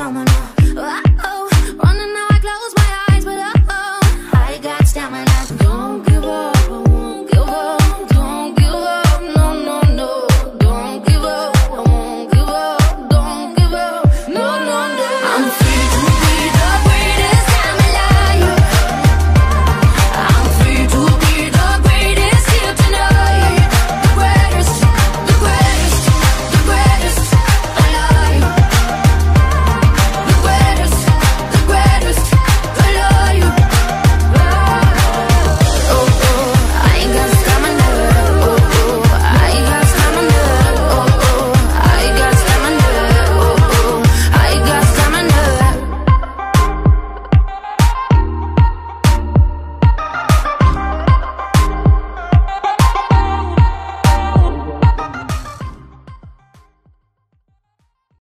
domino. Oh, running now I close my eyes, but oh I got stamina.